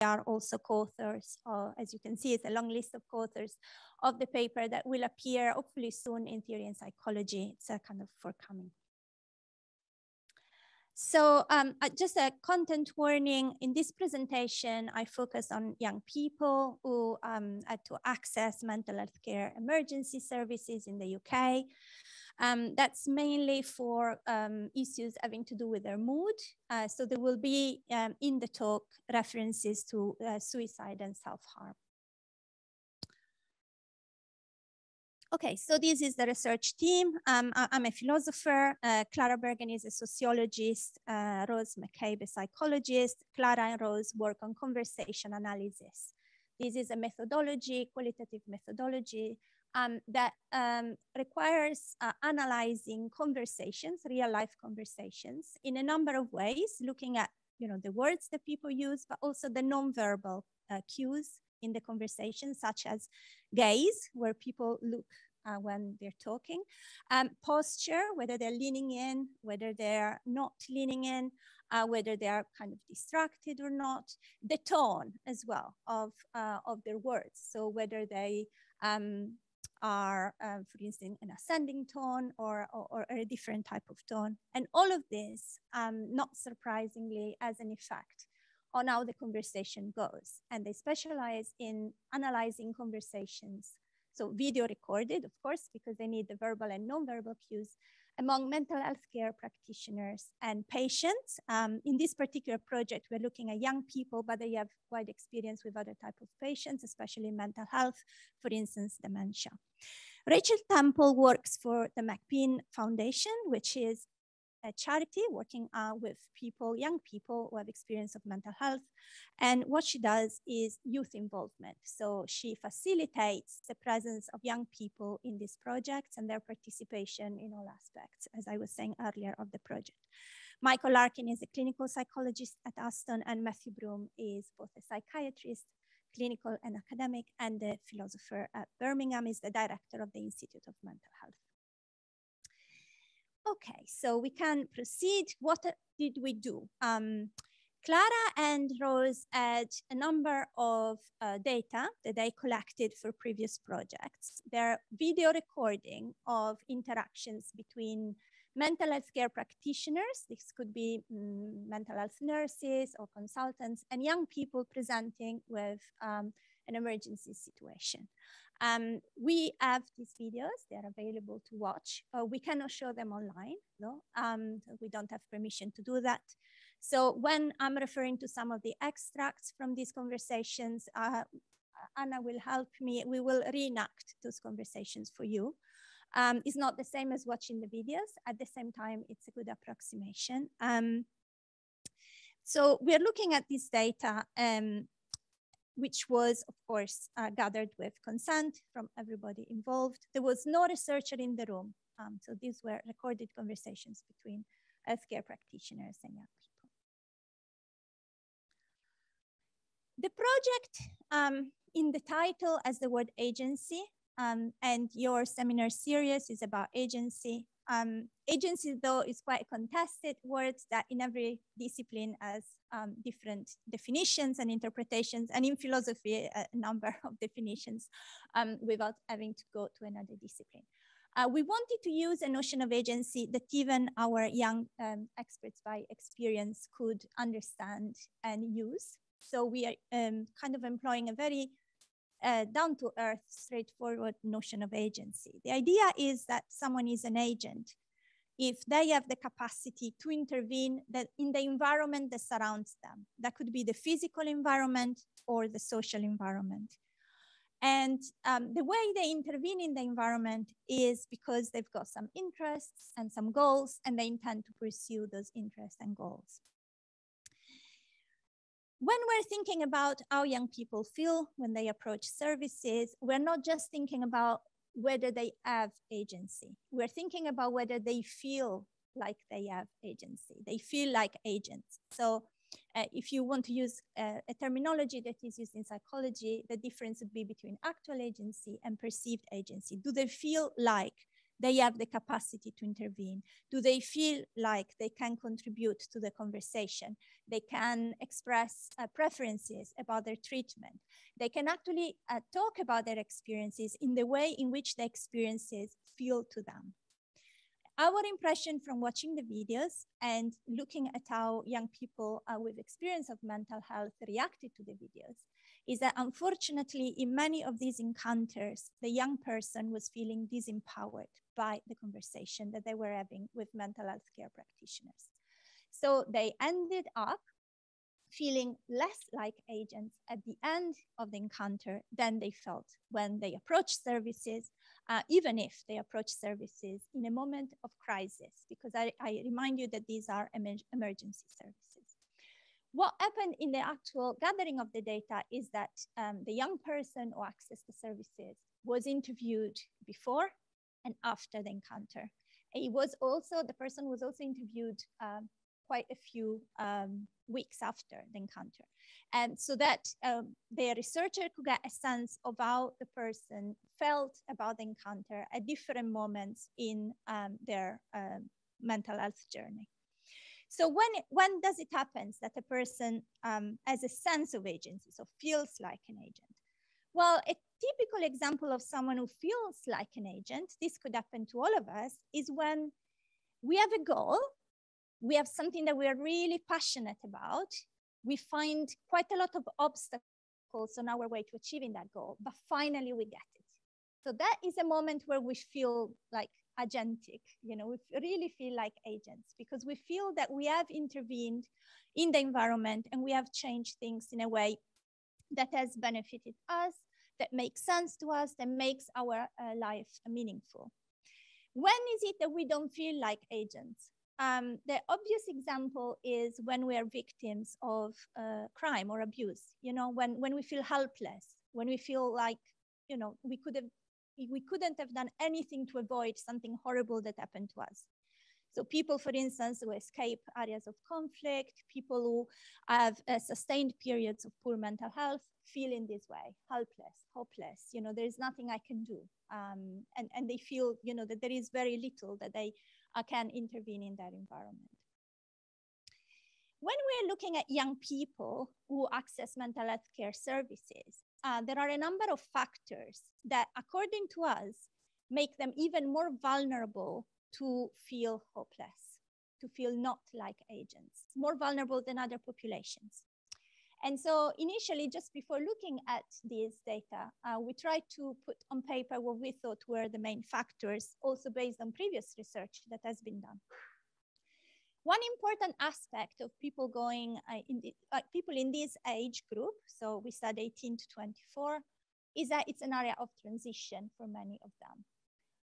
are also co-authors, uh, as you can see, it's a long list of co-authors of the paper that will appear hopefully soon in Theory and Psychology. It's a kind of forthcoming. So um, uh, just a content warning, in this presentation, I focus on young people who um, had to access mental health care emergency services in the UK. Um, that's mainly for um, issues having to do with their mood. Uh, so there will be um, in the talk references to uh, suicide and self-harm. Okay, so this is the research team. Um, I, am a philosopher. Uh, Clara Bergen is a sociologist. Uh, Rose McCabe, a psychologist. Clara and Rose work on conversation analysis. This is a methodology, qualitative methodology um, that um, requires uh, analyzing conversations, real life conversations in a number of ways, looking at you know, the words that people use, but also the nonverbal uh, cues in the conversation, such as gaze, where people look uh, when they're talking, um, posture, whether they're leaning in, whether they're not leaning in, uh, whether they are kind of distracted or not, the tone as well of, uh, of their words. So whether they um, are, um, for instance, an ascending tone or, or, or, a different type of tone. And all of this, um, not surprisingly, has an effect on how the conversation goes. And they specialize in analyzing conversations. So video recorded, of course, because they need the verbal and non-verbal cues among mental health care practitioners and patients. Um, in this particular project, we're looking at young people, but they have wide experience with other type of patients, especially mental health, for instance, dementia. Rachel Temple works for the McPin Foundation, which is a charity working uh, with people, young people who have experience of mental health. And what she does is youth involvement. So she facilitates the presence of young people in these projects and their participation in all aspects, as I was saying earlier of the project. Michael Larkin is a clinical psychologist at Aston and Matthew Broome is both a psychiatrist clinical and academic, and a philosopher at Birmingham is the director of the Institute of Mental Health. Okay, so we can proceed. What did we do? Um, Clara and Rose had a number of uh, data that they collected for previous projects. Their video recording of interactions between mental health care practitioners, this could be mm, mental health nurses or consultants, and young people presenting with um, an emergency situation. Um, we have these videos, they're available to watch. Uh, we cannot show them online, no? Um, we don't have permission to do that. So when I'm referring to some of the extracts from these conversations, uh, Anna will help me. We will reenact those conversations for you. Um, it's not the same as watching the videos. At the same time, it's a good approximation. Um, so we're looking at this data um, which was, of course, uh, gathered with consent from everybody involved. There was no researcher in the room. Um, so these were recorded conversations between healthcare practitioners and young people. The project um, in the title as the word agency, um, and your seminar series is about agency. Um, agency, though, is quite a contested word that in every discipline has um, different definitions and interpretations, and in philosophy, a number of definitions um, without having to go to another discipline. Uh, we wanted to use a notion of agency that even our young um, experts by experience could understand and use. So we are um, kind of employing a very uh, down to earth, straightforward notion of agency. The idea is that someone is an agent if they have the capacity to intervene in the environment that surrounds them. That could be the physical environment or the social environment. And um, the way they intervene in the environment is because they've got some interests and some goals, and they intend to pursue those interests and goals when we're thinking about how young people feel when they approach services, we're not just thinking about whether they have agency. We're thinking about whether they feel like they have agency. They feel like agents. So uh, if you want to use uh, a terminology that is used in psychology, the difference would be between actual agency and perceived agency. Do they feel like they have the capacity to intervene? Do they feel like they can contribute to the conversation? They can express uh, preferences about their treatment. They can actually uh, talk about their experiences in the way in which the experiences feel to them. Our impression from watching the videos and looking at how young people uh, with experience of mental health reacted to the videos is that unfortunately in many of these encounters, the young person was feeling disempowered by the conversation that they were having with mental health care practitioners. So they ended up feeling less like agents at the end of the encounter than they felt when they approached services, uh, even if they approached services in a moment of crisis, because I, I remind you that these are emer emergency services. What happened in the actual gathering of the data is that um, the young person who accessed the services was interviewed before and after the encounter. He was also, the person was also interviewed um, quite a few um, weeks after the encounter. And so that um, the researcher could get a sense of how the person felt about the encounter at different moments in um, their uh, mental health journey. So when, when does it happen that a person um, has a sense of agency, so feels like an agent? Well, a typical example of someone who feels like an agent, this could happen to all of us, is when we have a goal, we have something that we are really passionate about, we find quite a lot of obstacles on our way to achieving that goal, but finally we get it. So that is a moment where we feel like agentic, you know, we really feel like agents because we feel that we have intervened in the environment and we have changed things in a way that has benefited us, that makes sense to us, that makes our uh, life meaningful. When is it that we don't feel like agents? Um, the obvious example is when we are victims of uh, crime or abuse, you know, when, when we feel helpless, when we feel like, you know, we could have we couldn't have done anything to avoid something horrible that happened to us. So people, for instance, who escape areas of conflict, people who have uh, sustained periods of poor mental health, feel in this way, helpless, hopeless. You know, there is nothing I can do, um, and and they feel, you know, that there is very little that they uh, can intervene in that environment. When we're looking at young people who access mental health care services, uh, there are a number of factors that, according to us, make them even more vulnerable to feel hopeless, to feel not like agents, more vulnerable than other populations. And so initially, just before looking at these data, uh, we tried to put on paper what we thought were the main factors, also based on previous research that has been done. One important aspect of people going uh, in the, uh, people in this age group, so we said 18 to 24, is that it's an area of transition for many of them.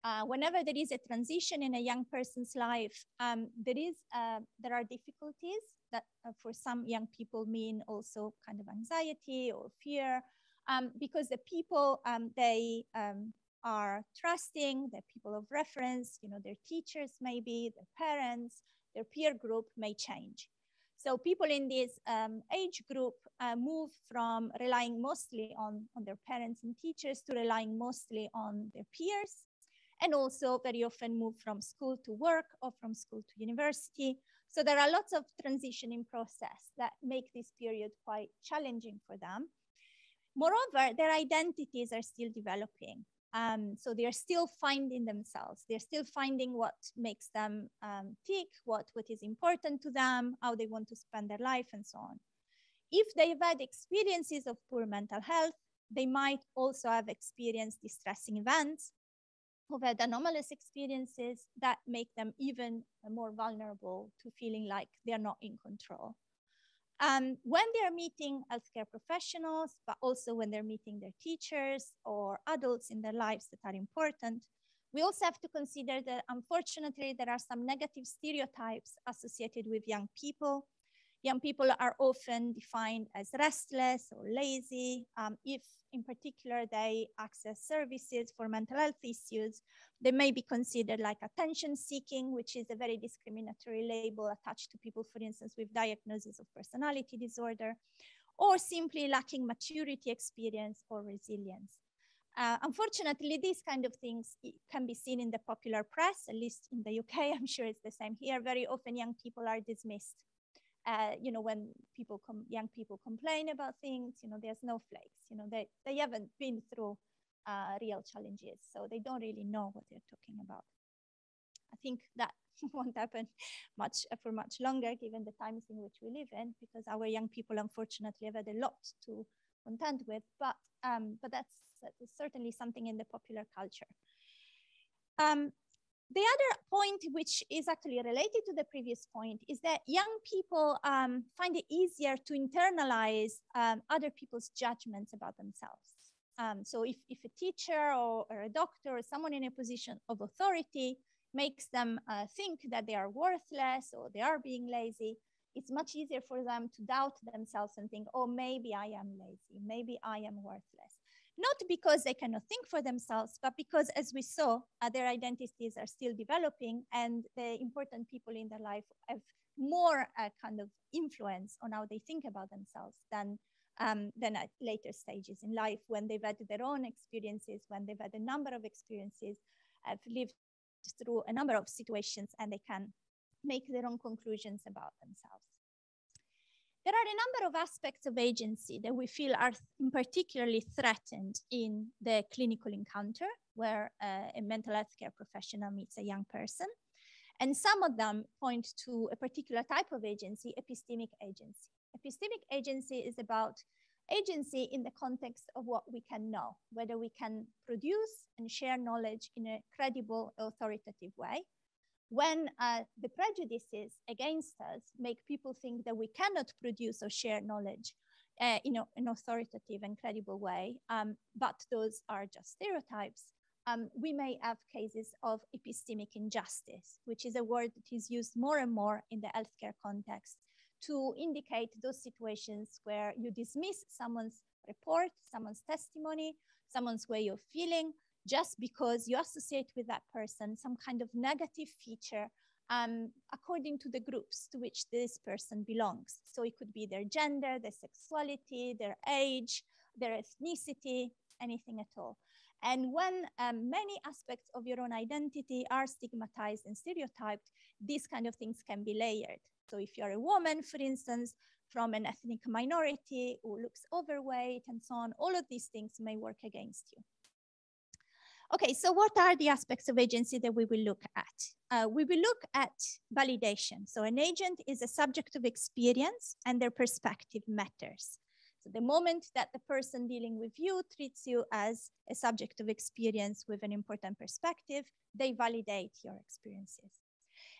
Uh, whenever there is a transition in a young person's life, um, there is uh, there are difficulties that uh, for some young people mean also kind of anxiety or fear, um, because the people um, they um, are trusting, the people of reference, you know, their teachers maybe, their parents, their peer group may change. So people in this um, age group uh, move from relying mostly on, on their parents and teachers to relying mostly on their peers, and also very often move from school to work or from school to university. So there are lots of transitioning process that make this period quite challenging for them. Moreover, their identities are still developing. Um, so they're still finding themselves. They're still finding what makes them um, tick, what, what is important to them, how they want to spend their life, and so on. If they've had experiences of poor mental health, they might also have experienced distressing events, who've had anomalous experiences that make them even more vulnerable to feeling like they're not in control. Um, when they're meeting healthcare professionals, but also when they're meeting their teachers or adults in their lives that are important, we also have to consider that unfortunately there are some negative stereotypes associated with young people Young people are often defined as restless or lazy. Um, if in particular they access services for mental health issues, they may be considered like attention seeking, which is a very discriminatory label attached to people, for instance, with diagnosis of personality disorder, or simply lacking maturity experience or resilience. Uh, unfortunately, these kind of things can be seen in the popular press, at least in the UK. I'm sure it's the same here. Very often, young people are dismissed. You know, when people come, young people complain about things, you know, there's no flakes. You know, they they haven't been through uh, real challenges, so they don't really know what they're talking about. I think that won't happen much uh, for much longer, given the times in which we live in, because our young people, unfortunately, have had a lot to contend with. But um, but that's, that's, certainly something in the popular culture. Um, the other point, which is actually related to the previous point, is that young people um, find it easier to internalize um, other people's judgments about themselves. Um, so if, if a teacher or, or, a doctor or someone in a position of authority makes them uh, think that they are worthless or they are being lazy, it's much easier for them to doubt themselves and think, oh, maybe I am lazy, maybe I am worthless. Not because they cannot think for themselves, but because, as we saw, uh, their identities are still developing and the important people in their life have more uh, kind of influence on how they think about themselves than um, than at later stages in life when they've had their own experiences, when they've had a number of experiences, have lived through a number of situations, and they can make their own conclusions about themselves. There are a number of aspects of agency that we feel are particularly threatened in the clinical encounter where uh, a mental health care professional meets a young person. And some of them point to a particular type of agency, epistemic agency. Epistemic agency is about agency in the context of what we can know, whether we can produce and share knowledge in a credible, authoritative way. When uh, the prejudices against us make people think that we cannot produce or share knowledge uh, in an authoritative and credible way, um, but those are just stereotypes, um, we may have cases of epistemic injustice, which is a word that is used more and more in the healthcare context to indicate those situations where you dismiss someone's report, someone's testimony, someone's way of feeling, just because you associate with that person some kind of negative feature um, according to the groups to which this person belongs. So it could be their gender, their sexuality, their age, their ethnicity, anything at all. And when um, many aspects of your own identity are stigmatized and stereotyped, these kind of things can be layered. So if you're a woman, for instance, from an ethnic minority who looks overweight and so on, all of these things may work against you. Okay, so what are the aspects of agency that we will look at? Uh, we will look at validation. So an agent is a subject of experience and their perspective matters. So the moment that the person dealing with you treats you as a subject of experience with an important perspective, they validate your experiences.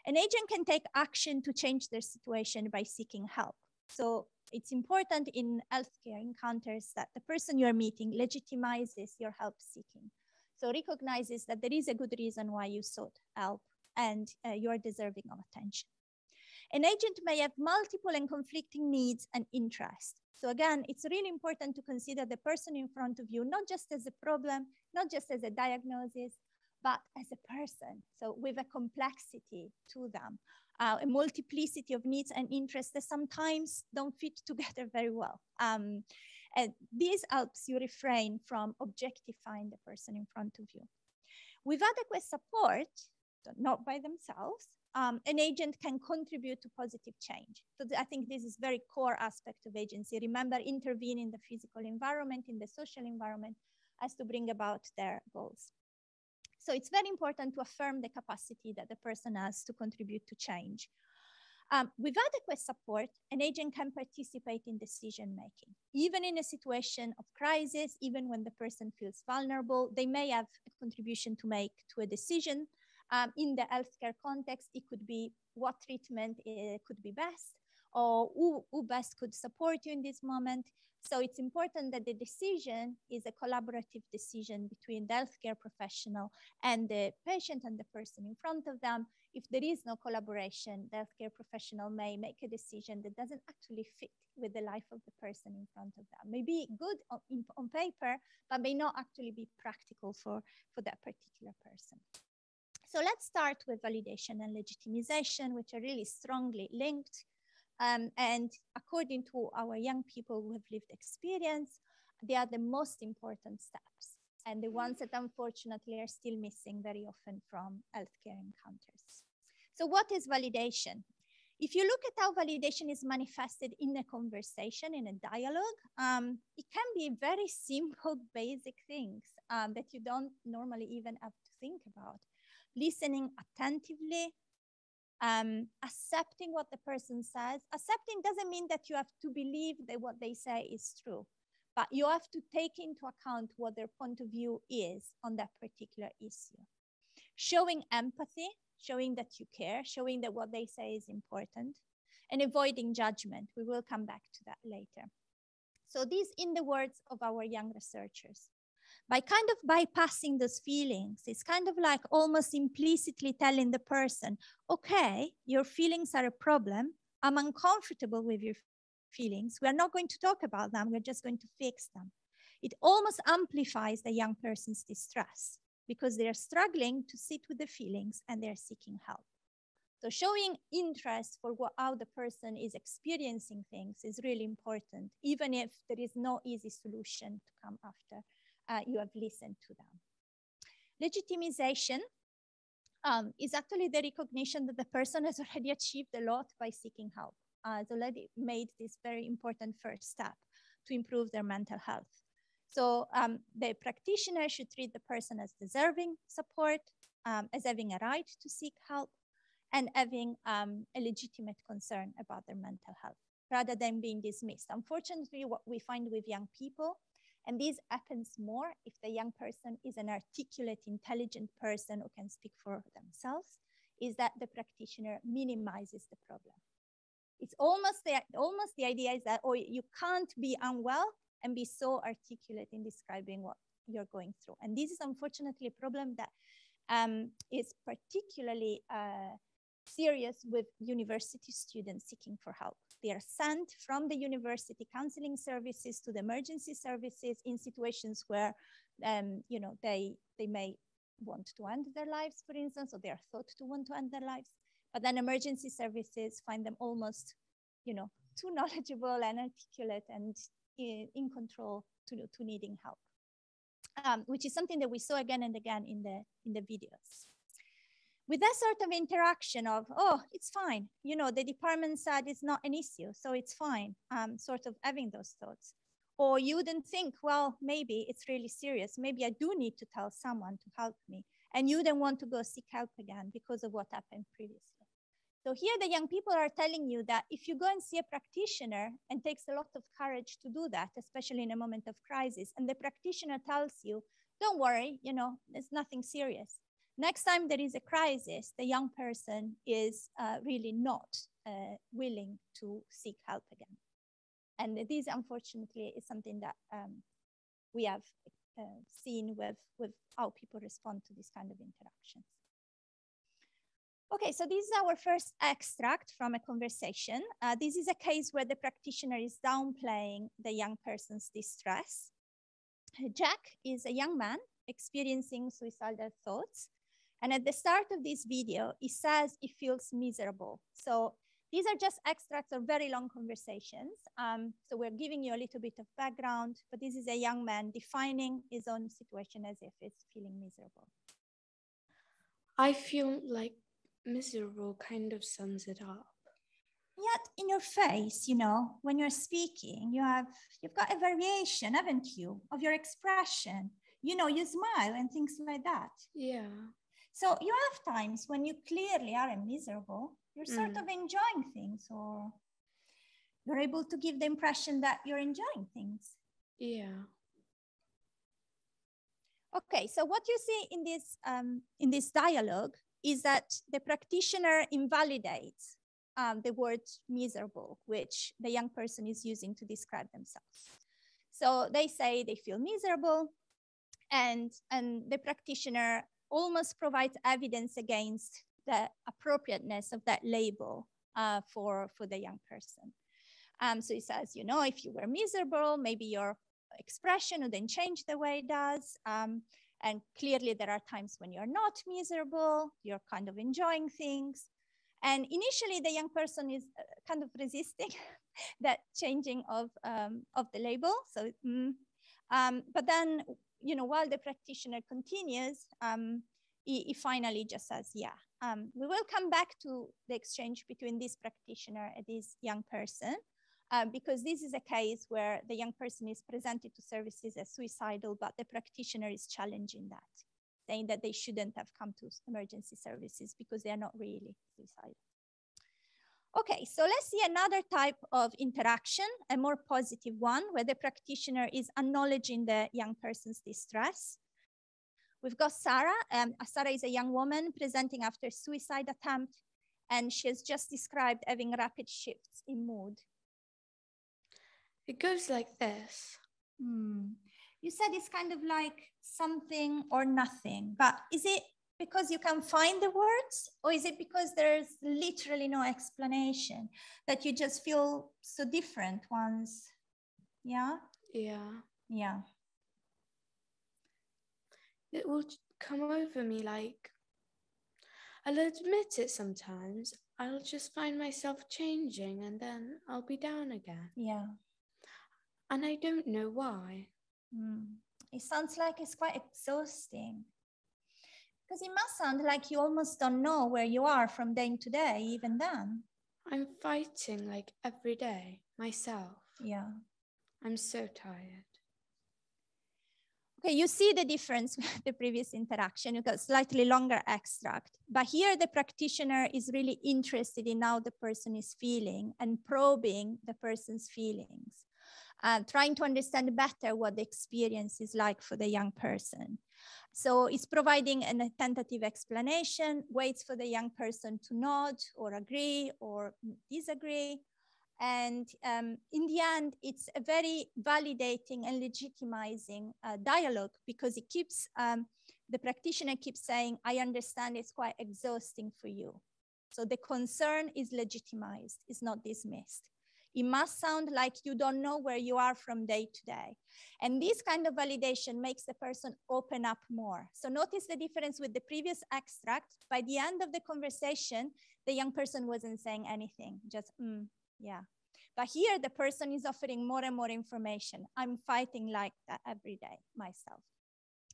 An agent can take action to change their situation by seeking help. So it's important in healthcare encounters that the person you're meeting legitimizes your help seeking. So recognizes that there is a good reason why you sought help and uh, you're deserving of attention. An agent may have multiple and conflicting needs and interests. So again, it's really important to consider the person in front of you, not just as a problem, not just as a diagnosis, but as a person. So with a complexity to them, uh, a multiplicity of needs and interests that sometimes don't fit together very well. Um, and this helps you refrain from objectifying the person in front of you. With adequate support, not by themselves, um, an agent can contribute to positive change. So I think this is very core aspect of agency. Remember, intervene in the physical environment, in the social environment, as to bring about their goals. So it's very important to affirm the capacity that the person has to contribute to change. Um, with adequate support, an agent can participate in decision making. Even in a situation of crisis, even when the person feels vulnerable, they may have a contribution to make to a decision. Um, in the healthcare context, it could be what treatment uh, could be best, or who, who best could support you in this moment. So it's important that the decision is a collaborative decision between the healthcare professional and the patient and the person in front of them. If there is no collaboration, the healthcare professional may make a decision that doesn't actually fit with the life of the person in front of them. Maybe good on, on paper, but may not actually be practical for, for that particular person. So let's start with validation and legitimization, which are really strongly linked. Um, and according to our young people who have lived experience, they are the most important steps. and the ones that unfortunately are still missing very often from healthcare encounters. So what is validation? If you look at how validation is manifested in a conversation, in a dialogue, um, it can be very simple, basic things um, that you don't normally even have to think about. Listening attentively, um, accepting what the person says. Accepting doesn't mean that you have to believe that what they say is true, but you have to take into account what their point of view is on that particular issue. Showing empathy, showing that you care, showing that what they say is important, and avoiding judgment. We will come back to that later. So these in the words of our young researchers. By kind of bypassing those feelings, it's kind of like almost implicitly telling the person, okay, your feelings are a problem. I'm uncomfortable with your feelings. We're not going to talk about them. We're just going to fix them. It almost amplifies the young person's distress because they're struggling to sit with the feelings and they're seeking help. So showing interest for what, how the person is experiencing things is really important, even if there is no easy solution to come after uh, you have listened to them. Legitimization um, is actually the recognition that the person has already achieved a lot by seeking help, uh, has already made this very important first step to improve their mental health. So um, the practitioner should treat the person as deserving support, um, as having a right to seek help, and having um, a legitimate concern about their mental health, rather than being dismissed. Unfortunately, what we find with young people, and this happens more if the young person is an articulate, intelligent person who can speak for themselves, is that the practitioner minimizes the problem. It's almost the, almost the idea is that, oh, you can't be unwell and be so articulate in describing what you're going through. And this is unfortunately a problem that um, is particularly uh, serious with university students seeking for help. They are sent from the university counseling services to the emergency services in situations where, um, you know, they, they may want to end their lives, for instance, or they are thought to want to end their lives. But then emergency services find them almost, you know, too knowledgeable and articulate and in, in control to, to needing help, um, which is something that we saw again and again in the, in the videos. With that sort of interaction of, oh, it's fine, you know, the department said it's not an issue, so it's fine, um, sort of having those thoughts. Or you wouldn't think, well, maybe it's really serious. Maybe I do need to tell someone to help me. And you then want to go seek help again because of what happened previously. So here the young people are telling you that if you go and see a practitioner, and takes a lot of courage to do that, especially in a moment of crisis, and the practitioner tells you, don't worry, you know, there's nothing serious. Next time there is a crisis, the young person is uh, really not uh, willing to seek help again. And this, unfortunately, is something that um, we have uh, seen with, with how people respond to this kind of interactions. Okay, so this is our first extract from a conversation. Uh, this is a case where the practitioner is downplaying the young person's distress. Jack is a young man experiencing suicidal thoughts. And at the start of this video, he says he feels miserable. So these are just extracts of very long conversations. Um, so we're giving you a little bit of background, but this is a young man defining his own situation as if it's feeling miserable. I feel like miserable kind of sums it up. Yet in your face, you know, when you're speaking, you have you've got a variation, haven't you, of your expression. You know, you smile and things like that. Yeah. So you have times when you clearly are miserable, you're sort mm. of enjoying things or you're able to give the impression that you're enjoying things. Yeah. Okay, so what you see in this um, in this dialogue is that the practitioner invalidates um, the word miserable, which the young person is using to describe themselves. So they say they feel miserable, and, and the practitioner almost provides evidence against the appropriateness of that label uh, for, for the young person. Um, so he says, you know, if you were miserable, maybe your expression would then change the way it does. Um, and clearly there are times when you're not miserable, you're kind of enjoying things. And initially the young person is uh, kind of resisting that changing of, um, of the label. So, mm, um, but then you know, while the practitioner continues, um, he, he, finally just says, yeah. Um, we will come back to the exchange between this practitioner and this young person, uh, because this is a case where the young person is presented to services as suicidal, but the practitioner is challenging that, saying that they shouldn't have come to emergency services because they are not really suicidal. Okay, so let's see another type of interaction, a more positive one, where the practitioner is acknowledging the young person's distress. We've got Sarah. Um, Sarah is a young woman presenting after a suicide attempt, and she has just described having rapid shifts in mood. It goes like this. Hmm. You said it's kind of like something or nothing, but is it because you can find the words or is it because there's literally no explanation that you just feel so different once? Yeah? Yeah. Yeah. It will come over me like i'll admit it sometimes. I'll just find myself changing and then i'll be down again. Yeah. And i don't know why. Mm. it sounds like it's quite exhausting because it must sound like you almost don't know where you are from day to day, even then. I'm fighting like every day myself. Yeah. I'm so tired. Okay, you see the difference with the previous interaction. You got slightly longer extract, but here the practitioner is really interested in how the person is feeling and probing the person's feelings, uh, trying to understand better what the experience is like for the young person. So it's providing a tentative explanation, waits for the young person to nod or agree or disagree. And um, in the end, it's a very validating and legitimizing uh, dialogue because it keeps, um, the practitioner keeps saying, I understand it's quite exhausting for you. So the concern is legitimized, it's not dismissed. It must sound like you don't know where you are from day to day. And this kind of validation makes the person open up more. So notice the difference with the previous extract. By the end of the conversation, the young person wasn't saying anything, just, mm, yeah. But here the person is offering more and more information. I'm fighting like that every day myself.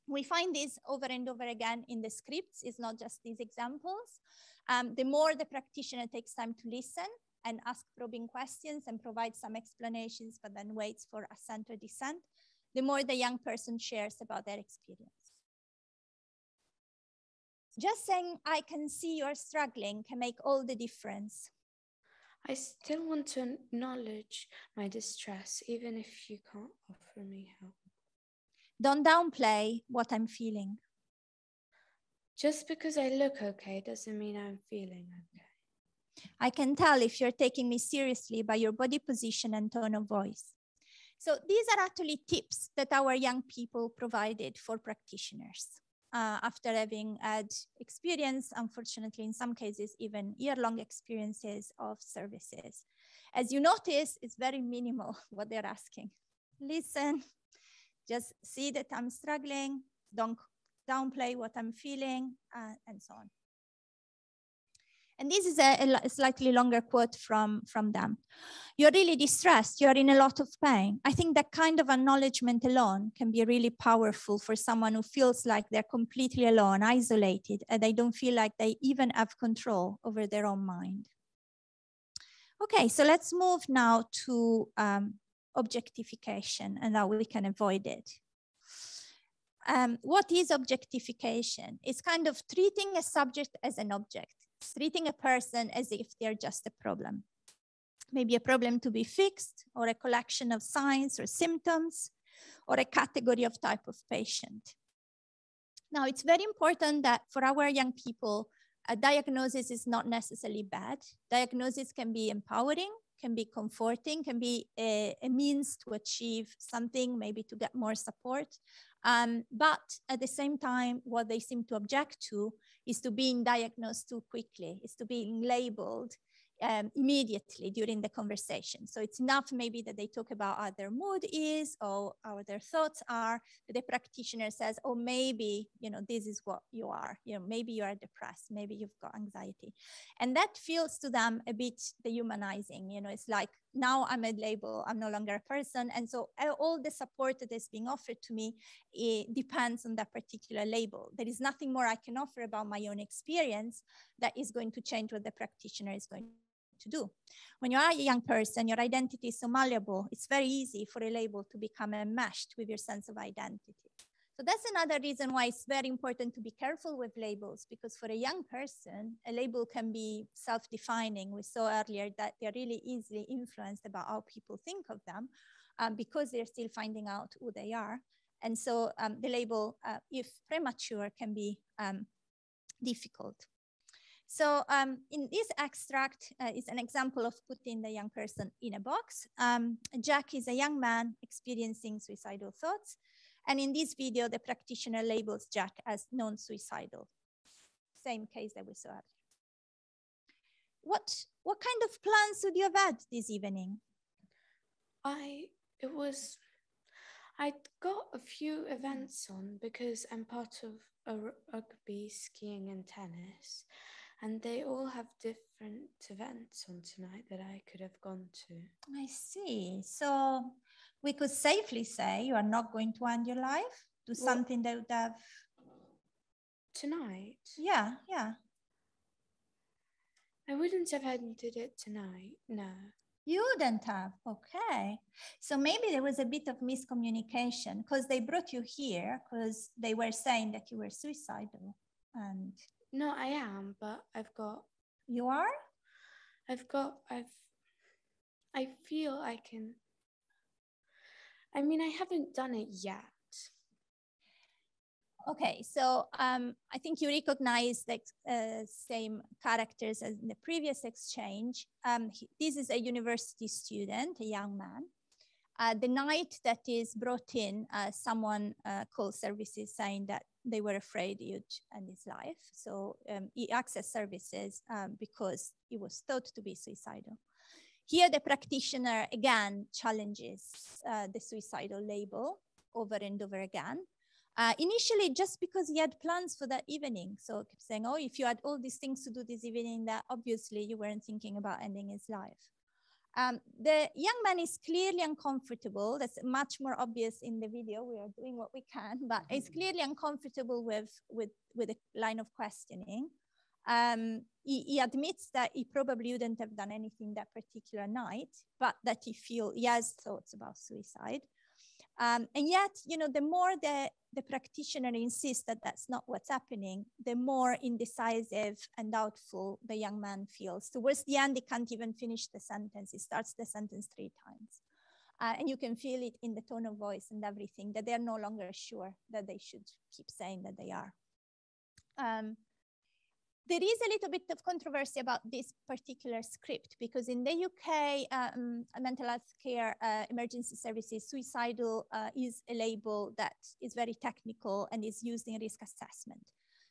We find this over and over again in the scripts. It's not just these examples. Um, the more the practitioner takes time to listen, and ask probing questions and provide some explanations, but then waits for assent or dissent, the more the young person shares about their experience. Just saying, I can see you're struggling can make all the difference. I still want to acknowledge my distress, even if you can't offer me help. Don't downplay what I'm feeling. Just because I look okay doesn't mean I'm feeling okay. I can tell if you're taking me seriously by your body position and tone of voice. So these are actually tips that our young people provided for practitioners uh, after having had experience, unfortunately, in some cases, even year-long experiences of services. As you notice, it's very minimal what they're asking. Listen, just see that I'm struggling, don't downplay what I'm feeling, uh, and so on. And this is a, a, slightly longer quote from, from them. You're really distressed, you're in a lot of pain. I think that kind of acknowledgement alone can be really powerful for someone who feels like they're completely alone, isolated, and they don't feel like they even have control over their own mind. Okay, so let's move now to um, objectification and how we can avoid it. Um, what is objectification? It's kind of treating a subject as an object treating a person as if they're just a problem. Maybe a problem to be fixed, or a collection of signs or symptoms, or a category of type of patient. Now, it's very important that for our young people, a diagnosis is not necessarily bad. Diagnosis can be empowering, can be comforting, can be a, a means to achieve something, maybe to get more support. Um, but at the same time, what they seem to object to is to being diagnosed too quickly, is to being labeled um, immediately during the conversation. So it's enough maybe that they talk about how their mood is or how their thoughts are, that the practitioner says, oh, maybe, you know, this is what you are, you know, maybe you are depressed, maybe you've got anxiety. And that feels to them a bit dehumanizing, you know, it's like, now I'm a label, I'm no longer a person. And so uh, all the support that is being offered to me depends on that particular label. There is nothing more I can offer about my own experience that is going to change what the practitioner is going to do. When you are a young person, your identity is so malleable, it's very easy for a label to become enmeshed with your sense of identity. So that's another reason why it's very important to be careful with labels, because for a young person, a label can be self-defining. We saw earlier that they're really easily influenced about how people think of them um, because they're still finding out who they are. And so um, the label, uh, if premature, can be um, difficult. So um, in this extract uh, is an example of putting the young person in a box. Um, Jack is a young man experiencing suicidal thoughts. And in this video, the practitioner labels Jack as non-suicidal. Same case that we saw earlier. What, what kind of plans would you have had this evening? I, it was, I got a few events on because I'm part of a rugby, skiing and tennis. And they all have different events on tonight that I could have gone to. I see. So we could safely say you are not going to end your life, do well, something that would have. Tonight? Yeah, yeah. I wouldn't have ended it tonight, no. You wouldn't have, okay. So maybe there was a bit of miscommunication because they brought you here because they were saying that you were suicidal. And no, I am, but I've got. You are? I've got, I've, I feel I can I mean, I haven't done it yet. Okay, so um, I think you recognize the uh, same characters as in the previous exchange. Um, he, this is a university student, a young man. Uh, the night that is brought in, uh, someone uh, called services saying that they were afraid he'd end his life. So um, he accessed services um, because he was thought to be suicidal. Here, the practitioner again challenges uh, the suicidal label over and over again. Uh, initially, just because he had plans for that evening. So keep saying, oh, if you had all these things to do this evening, that obviously you weren't thinking about ending his life. Um, the young man is clearly uncomfortable. That's much more obvious in the video. We are doing what we can, but he's clearly uncomfortable with, with, with the line of questioning. Um, he, he, admits that he probably wouldn't have done anything that particular night, but that he feel he has thoughts about suicide. Um, and yet, you know, the more the, the practitioner insists that that's not what's happening, the more indecisive and doubtful the young man feels. Towards the end, he can't even finish the sentence. He starts the sentence three times. Uh, and you can feel it in the tone of voice and everything that they're no longer sure that they should keep saying that they are. Um, there is a little bit of controversy about this particular script because in the UK, um, mental health care uh, emergency services, suicidal uh, is a label that is very technical and is used in risk assessment.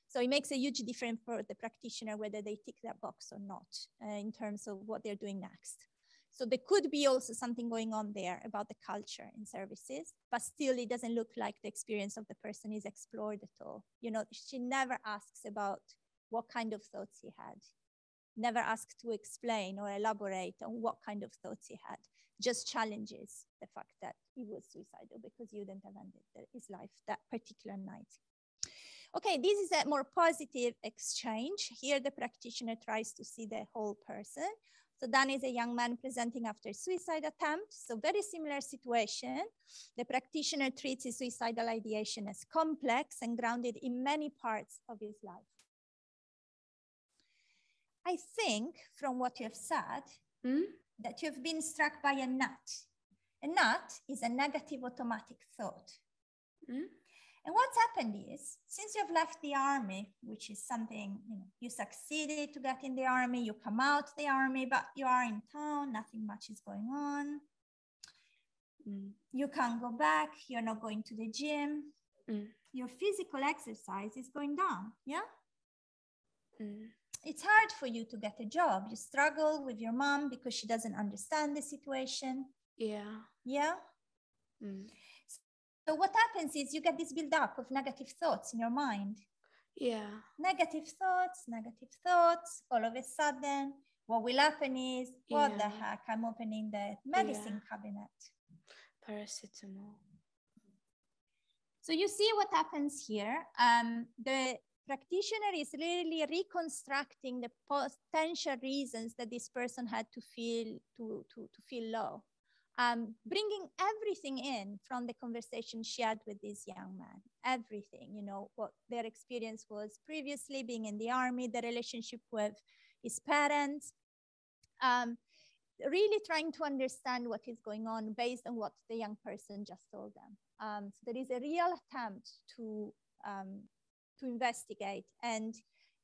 So it makes a huge difference for the practitioner whether they tick that box or not uh, in terms of what they're doing next. So there could be also something going on there about the culture in services, but still it doesn't look like the experience of the person is explored at all. You know, she never asks about what kind of thoughts he had. Never asked to explain or elaborate on what kind of thoughts he had. Just challenges the fact that he was suicidal because you didn't have ended his life that particular night. Okay, this is a more positive exchange. Here, the practitioner tries to see the whole person. So Dan is a young man presenting after suicide attempt. So very similar situation. The practitioner treats his suicidal ideation as complex and grounded in many parts of his life. I think from what you have said mm? that you've been struck by a NAT. A NAT is a negative automatic thought. Mm? And what's happened is, since you've left the army, which is something you, know, you succeeded to get in the army, you come out the army, but you are in town, nothing much is going on. Mm. You can't go back, you're not going to the gym. Mm. Your physical exercise is going down, yeah? Mm it's hard for you to get a job. You struggle with your mom because she doesn't understand the situation. Yeah. Yeah. Mm. So what happens is you get this build-up of negative thoughts in your mind. Yeah. Negative thoughts, negative thoughts. All of a sudden, what will happen is, what the heck, I'm opening the medicine yeah. cabinet. Paracetamol. So you see what happens here. Um, the practitioner is really reconstructing the potential reasons that this person had to feel to, to, to feel low. Um, bringing everything in from the conversation she had with this young man, everything, you know, what their experience was previously being in the army, the relationship with his parents, um, really trying to understand what is going on based on what the young person just told them. Um, so there is a real attempt to, um, to investigate and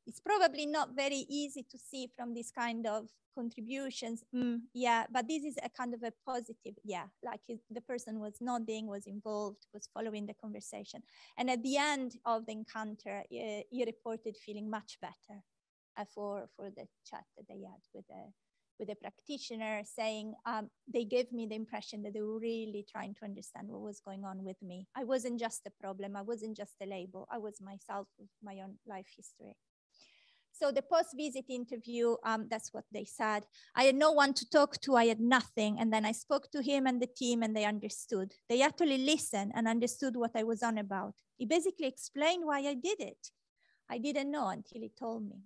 it's probably not very easy to see from this kind of contributions. Mm, yeah, but this is a kind of a positive, yeah, like the person was nodding, was involved, was following the conversation. And at the end of the encounter, uh, he reported feeling much better uh, for, for the chat that they had with the, with a practitioner saying um, they gave me the impression that they were really trying to understand what was going on with me. I wasn't just a problem. I wasn't just a label. I was myself with my own life history. So the post-visit interview, um, that's what they said. I had no one to talk to. I had nothing. And then I spoke to him and the team and they understood. They actually listened and understood what I was on about. He basically explained why I did it. I didn't know until he told me.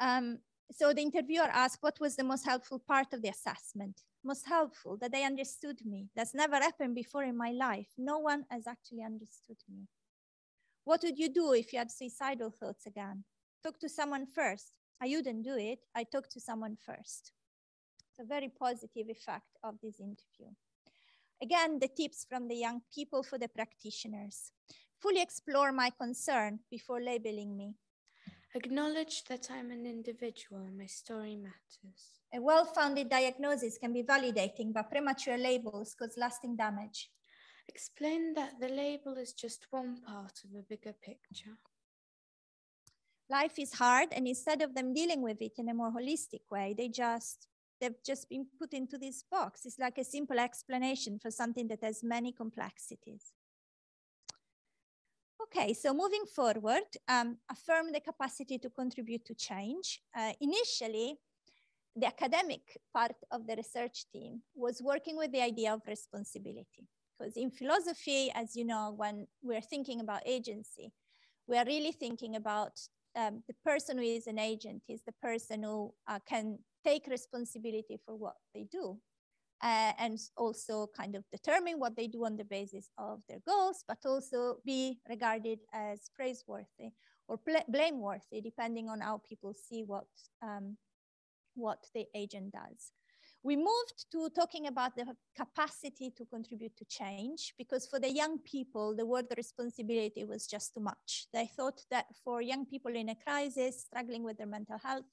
Um, so the interviewer asked, what was the most helpful part of the assessment? Most helpful, that they understood me. That's never happened before in my life. No one has actually understood me. What would you do if you had suicidal thoughts again? Talk to someone first. I wouldn't do it. I talk to someone first. It's a very positive effect of this interview. Again, the tips from the young people for the practitioners. Fully explore my concern before labeling me. Acknowledge that I'm an individual and my story matters. A well-founded diagnosis can be validating, but premature labels cause lasting damage. Explain that the label is just one part of a bigger picture. Life is hard, and instead of them dealing with it in a more holistic way, they just they've just been put into this box. It's like a simple explanation for something that has many complexities. Okay, so moving forward, um, affirm the capacity to contribute to change. Uh, initially, the academic part of the research team was working with the idea of responsibility. Because in philosophy, as you know, when we're thinking about agency, we are really thinking about um, the person who is an agent is the person who uh, can take responsibility for what they do uh, and also kind of determine what they do on the basis of their goals, but also be regarded as praiseworthy or blameworthy, depending on how people see what, um, what the agent does. We moved to talking about the capacity to contribute to change because for the young people, the word responsibility was just too much. They thought that for young people in a crisis, struggling with their mental health,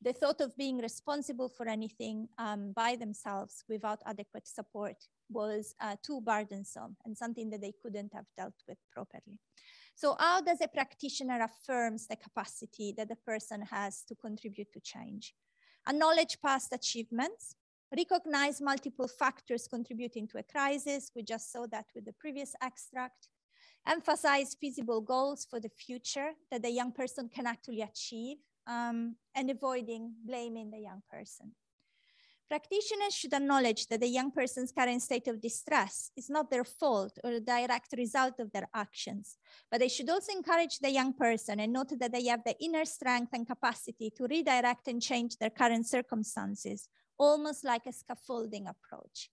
the thought of being responsible for anything um, by themselves without adequate support was uh, too burdensome and something that they couldn't have dealt with properly. So how does a practitioner affirms the capacity that the person has to contribute to change? Acknowledge past achievements, recognize multiple factors contributing to a crisis. We just saw that with the previous extract. Emphasize feasible goals for the future that the young person can actually achieve um, and avoiding blaming the young person. Practitioners should acknowledge that the young person's current state of distress is not their fault or a direct result of their actions, but they should also encourage the young person and note that they have the inner strength and capacity to redirect and change their current circumstances, almost like a scaffolding approach.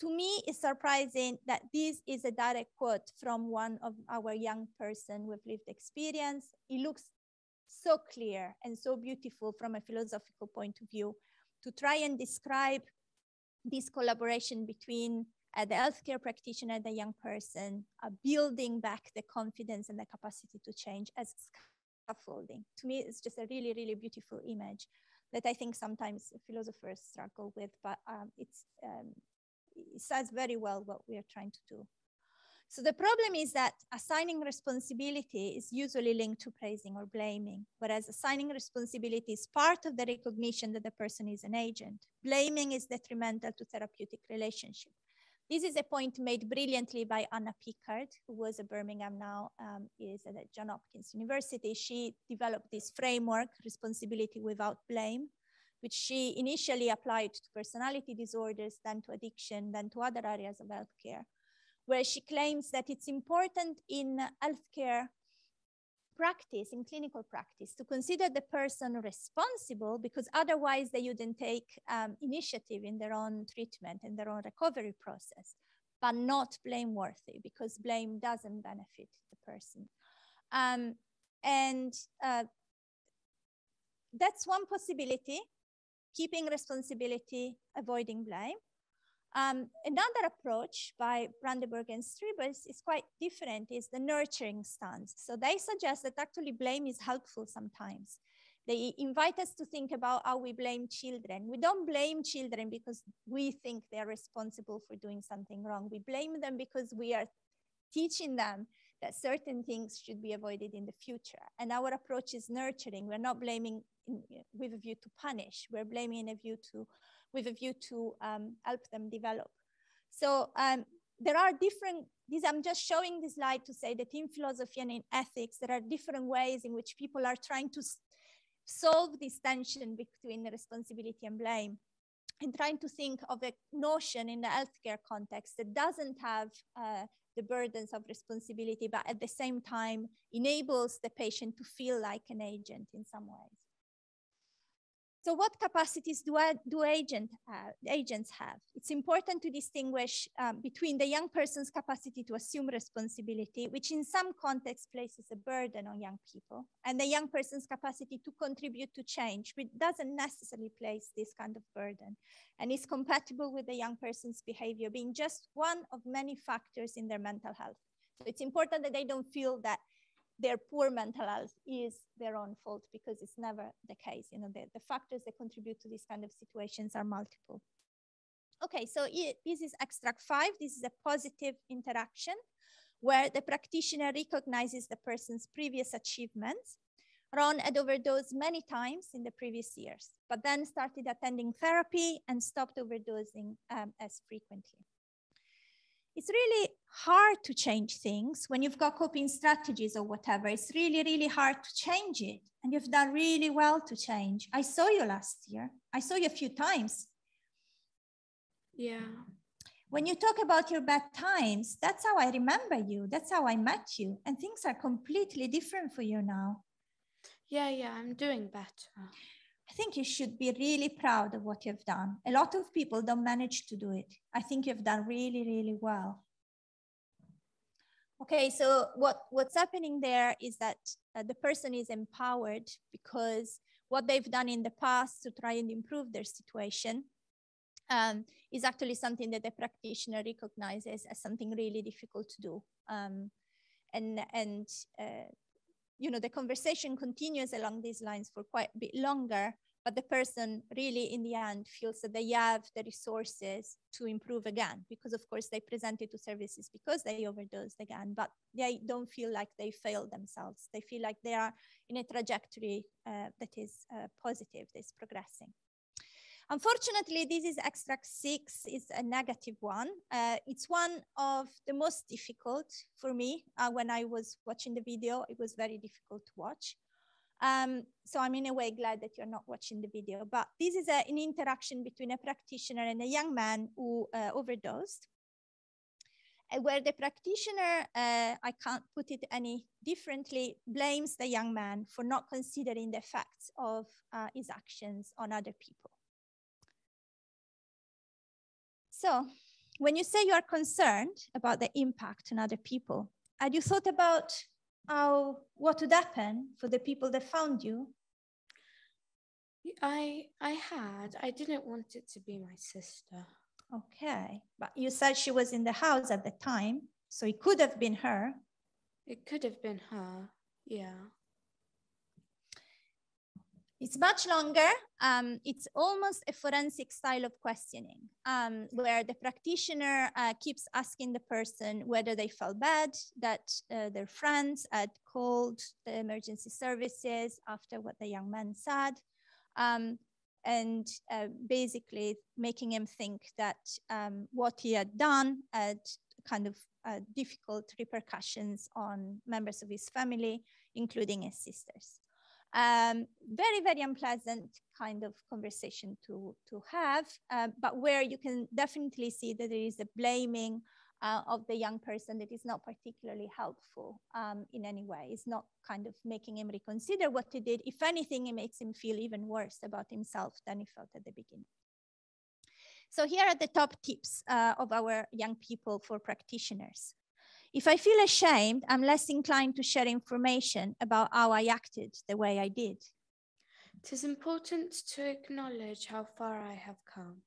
To me, it's surprising that this is a direct quote from one of our young person with lived experience. It looks so clear and so beautiful from a philosophical point of view to try and describe this collaboration between uh, the healthcare practitioner and the young person, uh, building back the confidence and the capacity to change as scaffolding. To me, it's just a really, really beautiful image that I think sometimes philosophers struggle with, but um, it's, um, it says very well what we are trying to do. So the problem is that assigning responsibility is usually linked to praising or blaming, whereas assigning responsibility is part of the recognition that the person is an agent. Blaming is detrimental to therapeutic relationship. This is a point made brilliantly by Hanna Pickard, who was at Birmingham now, um, is at Johns Hopkins University. She developed this framework, responsibility without blame, which she initially applied to personality disorders, then to addiction, then to other areas of healthcare, where she claims that it's important in healthcare practice, in clinical practice, to consider the person responsible because otherwise they wouldn't take um, initiative in their own treatment and their own recovery process, but not blameworthy because blame doesn't benefit the person. Um, and uh, that's one possibility, keeping responsibility, avoiding blame. Um, another approach by Brandenburg and Strijbos is quite different, is the nurturing stance. So they suggest that actually blame is helpful sometimes. They invite us to think about how we blame children. We don't blame children because we think they're responsible for doing something wrong. We blame them because we are teaching them that certain things should be avoided in the future. And our approach is nurturing. We're not blaming in, with a view to punish. We're blaming in a view to with a view to um, help them develop. So um, there are different, these, I'm just showing this slide to say that in philosophy and in ethics, there are different ways in which people are trying to solve this tension between responsibility and blame and trying to think of a notion in the healthcare context that doesn't have uh, the burdens of responsibility, but at the same time enables the patient to feel like an agent in some ways. So what capacities do, do agent, uh, agents have? It's important to distinguish um, between the young person's capacity to assume responsibility, which in some contexts places a burden on young people, and the young person's capacity to contribute to change, which doesn't necessarily place this kind of burden, and is compatible with the young person's behavior being just one of many factors in their mental health. So it's important that they don't feel that their poor mental health is their own fault because it's never the case. You know, the, the factors that contribute to these kind of situations are multiple. Okay, so it, this is extract five. This is a positive interaction where the practitioner recognizes the person's previous achievements. Ron had overdosed many times in the previous years, but then started attending therapy and stopped overdosing um, as frequently it's really hard to change things when you've got coping strategies or whatever. It's really, really hard to change it. And you've done really well to change. I saw you last year. I saw you a few times. Yeah. When you talk about your bad times, that's how I remember you. That's how I met you. And things are completely different for you now. Yeah, yeah, I'm doing better. I think you should be really proud of what you've done. A lot of people don't manage to do it. I think you've done really, really well. Okay, so what, what's happening there is that uh, the person is empowered because what they've done in the past to try and improve their situation um, is actually something that the practitioner recognizes as something really difficult to do. Um, and and uh, you know, the conversation continues along these lines for quite a bit longer, but the person really in the end feels that they have the resources to improve again, because of course they presented to services because they overdosed again, but they don't feel like they failed themselves. They feel like they are in a trajectory uh, that is uh, positive, that is progressing. Unfortunately, this is extract six, is a negative one. Uh, it's one of the most difficult for me. Uh, when I was watching the video, it was very difficult to watch. Um, so I'm in a way glad that you're not watching the video, but this is a, an interaction between a practitioner and a young man who uh, overdosed. Where the practitioner, uh, I can't put it any differently, blames the young man for not considering the effects of uh, his actions on other people. So when you say you are concerned about the impact on other people, had you thought about how what would happen for the people that found you? I I had. I didn't want it to be my sister. Okay, but you said she was in the house at the time, so it could have been her. It could have been her. Yeah. It's much longer. Um, it's almost a forensic style of questioning um, where the practitioner uh, keeps asking the person whether they felt bad, that uh, their friends had called the emergency services after what the young man said. Um, and uh, basically making him think that um, what he had done had kind of uh, difficult repercussions on members of his family, including his sisters. Um, very, very unpleasant kind of conversation to, to have, uh, but where you can definitely see that there is a blaming uh, of the young person that is not particularly helpful um, in any way. It's not kind of making him reconsider what he did. If anything, it makes him feel even worse about himself than he felt at the beginning. So here are the top tips uh, of our young people for practitioners. If I feel ashamed, I'm less inclined to share information about how I acted the way I did. It is important to acknowledge how far I have come.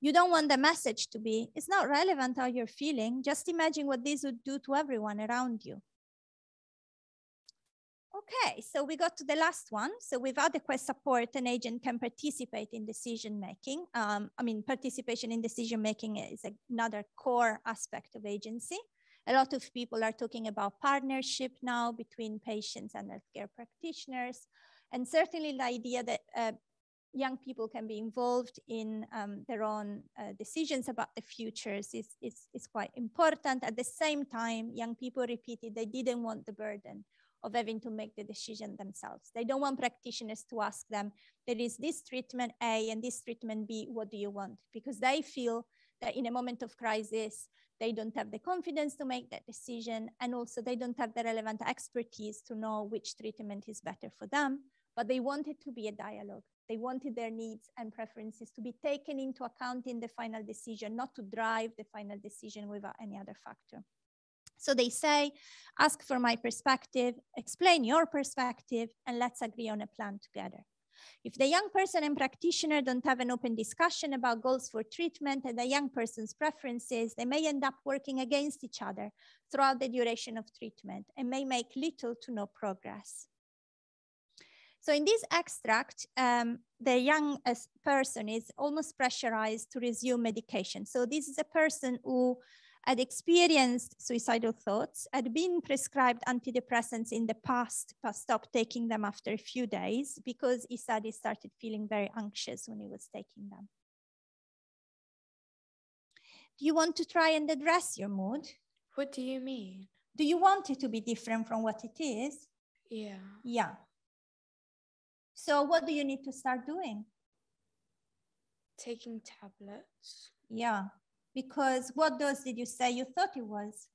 You don't want the message to be, it's not relevant how you're feeling. Just imagine what this would do to everyone around you. Okay, so we got to the last one. So with adequate support, an agent can participate in decision making. Um, I mean, participation in decision making is another core aspect of agency. A lot of people are talking about partnership now between patients and healthcare practitioners. And certainly the idea that uh, young people can be involved in um, their own uh, decisions about the futures is, is, is quite important. At the same time, young people repeated they didn't want the burden of having to make the decision themselves. They don't want practitioners to ask them, there is this treatment A and this treatment B, what do you want? Because they feel that in a moment of crisis, they don't have the confidence to make that decision. And also they don't have the relevant expertise to know which treatment is better for them, but they want it to be a dialogue. They wanted their needs and preferences to be taken into account in the final decision, not to drive the final decision without any other factor. So they say, ask for my perspective, explain your perspective, and let's agree on a plan together. If the young person and practitioner don't have an open discussion about goals for treatment and the young person's preferences, they may end up working against each other throughout the duration of treatment and may make little to no progress. So in this extract, um, the young person is almost pressurized to resume medication. So this is a person who had experienced suicidal thoughts, had been prescribed antidepressants in the past, but stopped taking them after a few days because he said he started feeling very anxious when he was taking them. Do you want to try and address your mood? What do you mean? Do you want it to be different from what it is? Yeah. Yeah. So what do you need to start doing? Taking tablets. Yeah. Because what dose did you say you thought it was?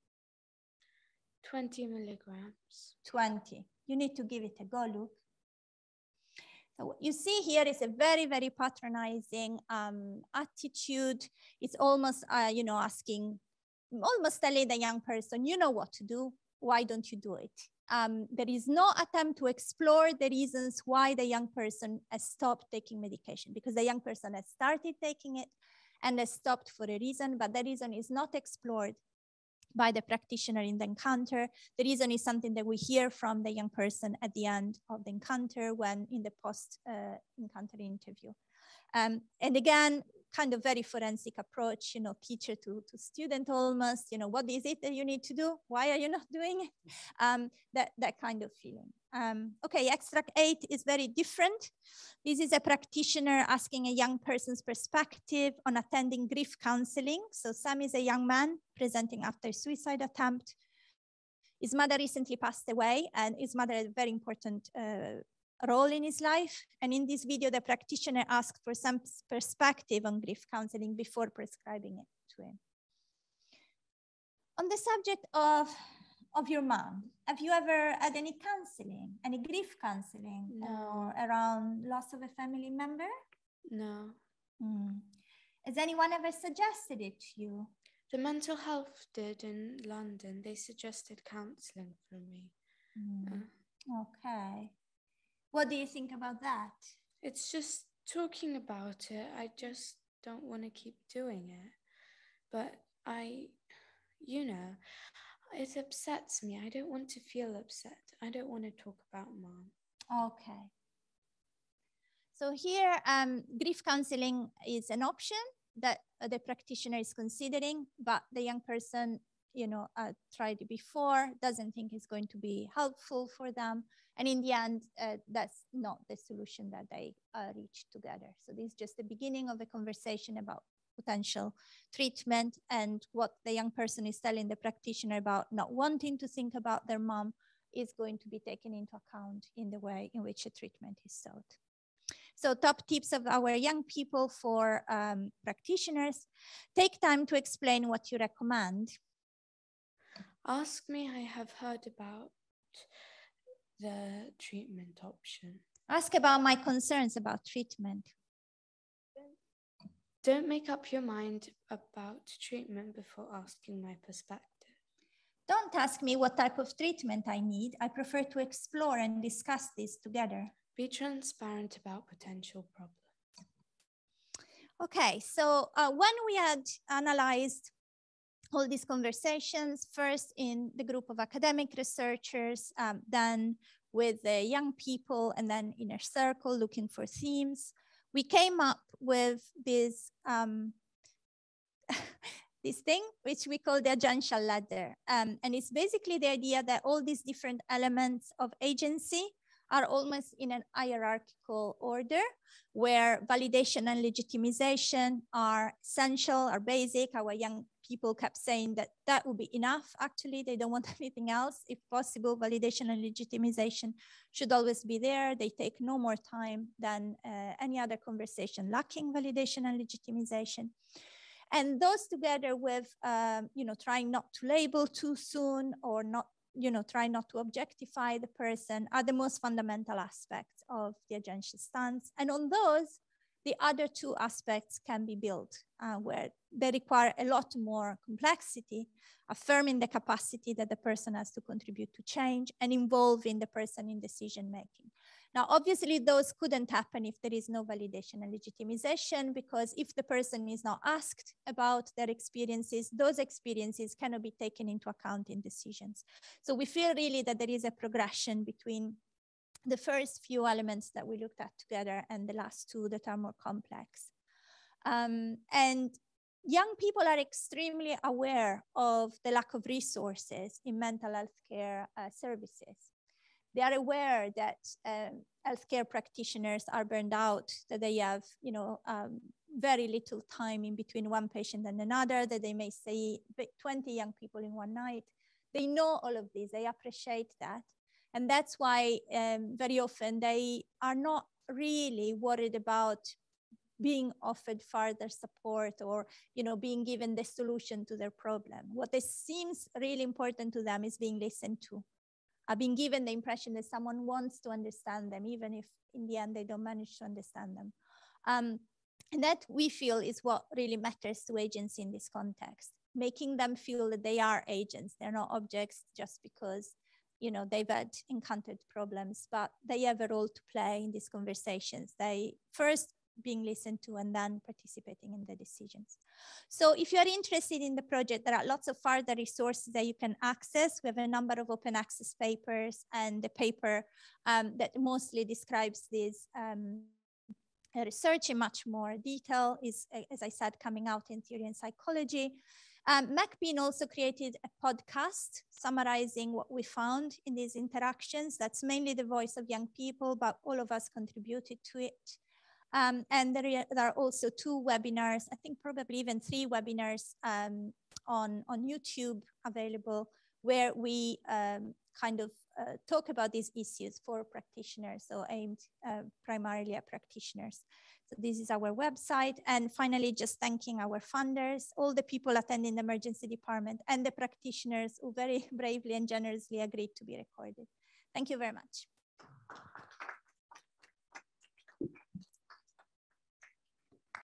20 milligrams. 20. You need to give it a go, Luke. So what you see here is a very, very patronizing um, attitude. It's almost, uh, you know, asking, almost telling the young person, you know what to do. Why don't you do it? Um, there is no attempt to explore the reasons why the young person has stopped taking medication because the young person has started taking it and has stopped for a reason, but the reason is not explored by the practitioner in the encounter. The reason is something that we hear from the young person at the end of the encounter when in the post uh, encounter interview. Um, and again, kind of very forensic approach, you know, teacher to, to student almost, you know, what is it that you need to do? Why are you not doing it? Um, that, that kind of feeling. Um, okay, extract eight is very different. This is a practitioner asking a young person's perspective on attending grief counseling. So Sam is a young man presenting after suicide attempt. His mother recently passed away and his mother had a very important uh, role in his life. And in this video, the practitioner asked for some perspective on grief counseling before prescribing it to him. On the subject of, of your mom, have you ever had any counseling, any grief counseling no. around loss of a family member? No. Mm. Has anyone ever suggested it to you? The mental health did in London. They suggested counseling for me. Mm. Uh. Okay. What do you think about that? It's just talking about it. I just don't want to keep doing it. But I, you know, it upsets me. I don't want to feel upset. I don't want to talk about mom. Okay. So here, um, grief counseling is an option that the practitioner is considering, but the young person you know, uh, tried it before, doesn't think it's going to be helpful for them. And in the end, uh, that's not the solution that they uh, reached together. So this is just the beginning of a conversation about potential treatment and what the young person is telling the practitioner about not wanting to think about their mom is going to be taken into account in the way in which a treatment is sought. So top tips of our young people for um, practitioners, take time to explain what you recommend. Ask me, I have heard about the treatment option. Ask about my concerns about treatment. Don't make up your mind about treatment before asking my perspective. Don't ask me what type of treatment I need. I prefer to explore and discuss this together. Be transparent about potential problems. Okay, so uh, when we had analyzed all these conversations, first in the group of academic researchers, um, then with the young people, and then inner circle looking for themes, we came up with this um, this thing which we call the agential ladder. Um, and it's basically the idea that all these different elements of agency are almost in an hierarchical order where validation and legitimization are essential, are basic. Our young people kept saying that that would be enough. Actually, they don't want anything else. If possible, validation and legitimization should always be there. They take no more time than uh, any other conversation lacking validation and legitimization. And those together with, um, you know, trying not to label too soon or not you know, try not to objectify the person are the most fundamental aspects of the agential stance. And on those, the other two aspects can be built uh, where they require a lot more complexity, affirming the capacity that the person has to contribute to change and involving the person in decision making. Now, obviously, those couldn't happen if there is no validation and legitimization, because if the person is not asked about their experiences, those experiences cannot be taken into account in decisions. So we feel really that there is a progression between the first few elements that we looked at together and the last two that are more complex. Um, and young people are extremely aware of the lack of resources in mental health care uh, services they are aware that um, healthcare practitioners are burned out, that they have, you know, um, very little time in between one patient and another, that they may see 20 young people in one night. They know all of this, they appreciate that. And that's why um, very often they are not really worried about being offered further support or you know being given the solution to their problem what seems really important to them is being listened to I've been given the impression that someone wants to understand them, even if in the end they don't manage to understand them. Um, and that we feel is what really matters to agents in this context, making them feel that they are agents. They're not objects just because you know they've had encountered problems, but they have a role to play in these conversations. They first being listened to and then participating in the decisions. So if you are interested in the project, there are lots of further resources that you can access. We have a number of open access papers and the paper um, that mostly describes this um, research in much more detail is, as I said, coming out in theory and psychology. Um, McPin also created a podcast summarizing what we found in these interactions. That's mainly the voice of young people, but all of us contributed to it. Um, and there, are also two webinars, I think probably even three webinars um, on, on YouTube available where we um, kind of uh, talk about these issues for practitioners, so aimed uh, primarily at practitioners. So this is our website. And finally, just thanking our funders, all the people attending the emergency department and the practitioners who very bravely and generously agreed to be recorded. Thank you very much.